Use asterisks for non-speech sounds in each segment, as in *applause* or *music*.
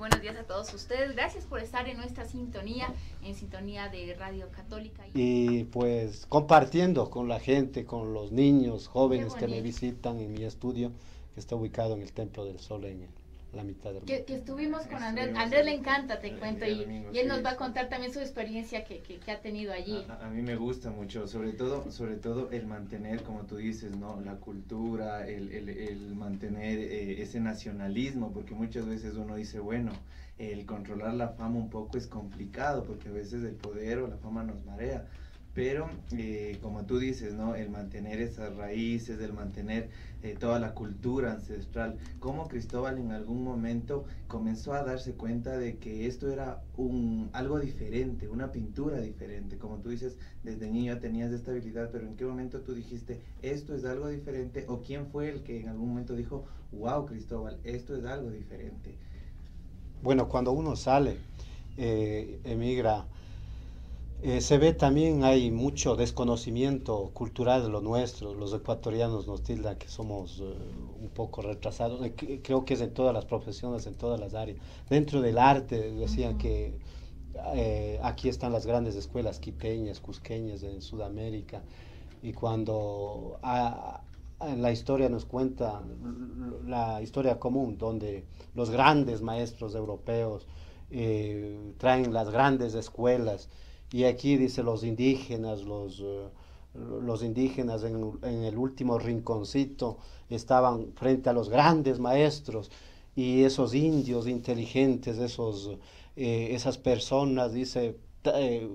buenos días a todos ustedes. Gracias por estar en nuestra sintonía, en sintonía de Radio Católica. Y pues compartiendo con la gente, con los niños, jóvenes que me visitan en mi estudio, que está ubicado en el Templo del Sol en la mitad del que, que estuvimos con Andrés, Andrés le encanta, te cuento, y, y, él nos va a contar también su experiencia que, que, que ha tenido allí. A, a, mí me gusta mucho, sobre todo, sobre todo el mantener, como tú dices, ¿no? la cultura, el, el, el mantener eh, ese nacionalismo, porque muchas veces uno dice, bueno, el controlar la fama un poco es complicado, porque a veces el poder o la fama nos marea, pero eh, como tú dices, ¿no? El mantener esas raíces, el mantener eh, toda la cultura ancestral, como Cristóbal en algún momento comenzó a darse cuenta de que esto era un, algo diferente, una pintura diferente, como tú dices, desde niño tenías esta habilidad, pero en qué momento tú dijiste, esto es algo diferente, o quién fue el que en algún momento dijo, wow, Cristóbal, esto es algo diferente. Bueno, cuando uno sale, eh, emigra, eh, se ve también hay mucho desconocimiento cultural de lo nuestro. Los ecuatorianos nos tildan que somos uh, un poco retrasados. Eh, creo que es en todas las profesiones, en todas las áreas. Dentro del arte decían uh -huh. que eh, aquí están las grandes escuelas quiteñas, cusqueñas en Sudamérica. Y cuando a, a la historia nos cuenta la historia común, donde los grandes maestros europeos traen las grandes escuelas y aquí dice los indígenas, los, uh, los indígenas en, en, el último rinconcito estaban frente a los grandes maestros y esos indios inteligentes, esos, eh, esas personas, dice, eh,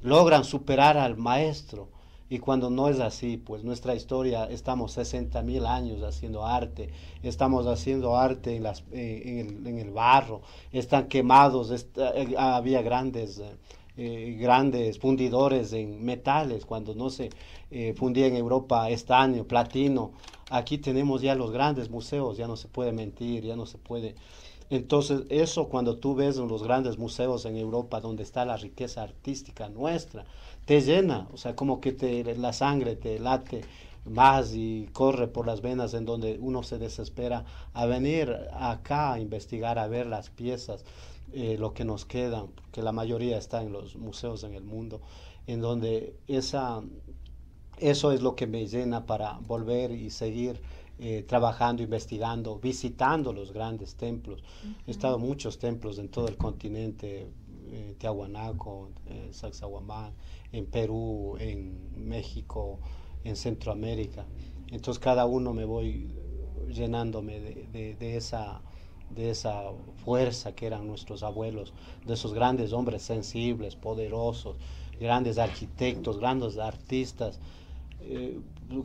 logran superar al maestro. Y cuando no es así, pues nuestra historia, estamos 60 mil años haciendo arte, estamos haciendo arte en, eh, el, en, el, barro, están quemados, había grandes eh, grandes fundidores en metales, cuando no se eh, fundía en Europa estaño, platino. Aquí tenemos ya los grandes museos, ya no se puede mentir, ya no se puede. Entonces, eso cuando tú ves en los grandes museos en Europa, donde está la riqueza artística nuestra, te llena, o sea, como que te, la sangre te late más y corre por las venas en donde uno se desespera a venir acá a investigar, a ver las piezas eh, lo que nos queda, que la mayoría está en los museos en el mundo, en donde esa, eso es lo que me llena para volver y seguir eh, trabajando, investigando, visitando los grandes templos. Uh -huh. He estado en muchos templos en todo el continente, en Tiahuanaco, en Sacsayhuamán, en Perú, en México, en Centroamérica. Entonces cada uno me voy llenándome de, de, de esa de esa fuerza que eran nuestros abuelos, de esos grandes hombres sensibles, poderosos, grandes arquitectos, grandes artistas, eh,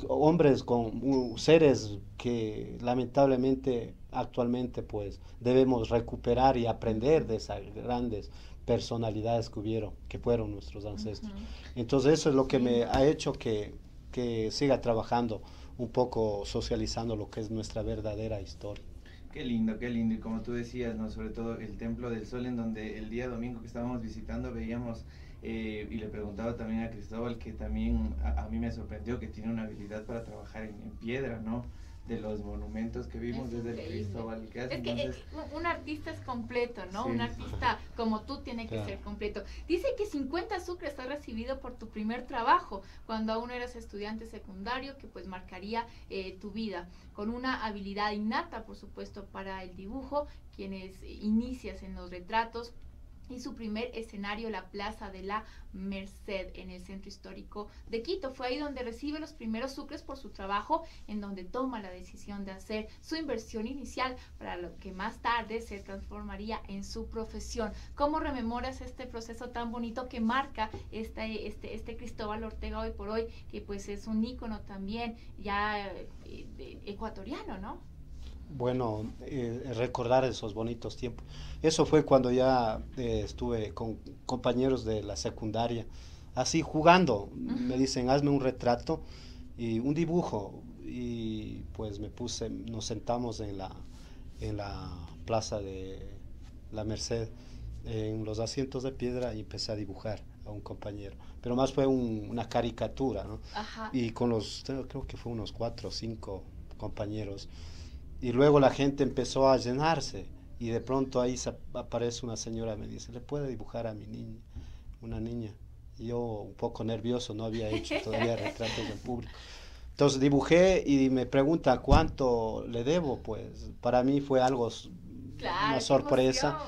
hombres con uh, seres que lamentablemente actualmente pues debemos recuperar y aprender de esas grandes personalidades que hubieron, que fueron nuestros ancestros. Uh -huh. Entonces eso es lo que me ha hecho que, que siga trabajando un poco socializando lo que es nuestra verdadera historia. Qué lindo, qué lindo. Y como tú decías, ¿no? sobre todo el Templo del Sol, en donde el día domingo que estábamos visitando veíamos, eh, y le preguntaba también a Cristóbal, que también a, mí me sorprendió que tiene una habilidad para trabajar en piedra, ¿no? De los monumentos que vimos es desde el Cristóbal. Que hace, es que entonces... un artista es completo, ¿no? Sí. Un artista como tú tiene que claro. ser completo. Dice que 50 sucres has recibido por tu primer trabajo, cuando aún eras estudiante secundario, que pues marcaría eh, tu vida, con una habilidad innata, por supuesto, para el dibujo, quienes inicias en los retratos, y su primer escenario, la Plaza de la Merced, en el centro histórico de Quito. Fue ahí donde recibe los primeros sucres por su trabajo, en donde toma la decisión de hacer su inversión inicial para lo que más tarde se transformaría en su profesión. ¿Cómo rememoras este proceso tan bonito que marca este, este, este Cristóbal Ortega hoy por hoy, que pues es un ícono también ya eh, ecuatoriano, ¿no? Bueno, eh, recordar esos bonitos tiempos. Eso fue cuando ya eh, estuve con compañeros de la secundaria, así jugando. Uh -huh. Me dicen, hazme un retrato y un dibujo. Y pues me puse, nos sentamos en la, en la plaza de la Merced, en los asientos de piedra y empecé a dibujar a un compañero. Pero más fue un, una caricatura, ¿no? Ajá. Y con los, creo que fue unos cuatro o cinco compañeros y luego la gente empezó a llenarse y de pronto ahí aparece una señora, me dice, ¿le puede dibujar a mi niña, una niña? yo un poco nervioso, no había hecho todavía *laughs* retratos en público. Entonces dibujé y me pregunta cuánto le debo, pues para mí fue algo, una sorpresa.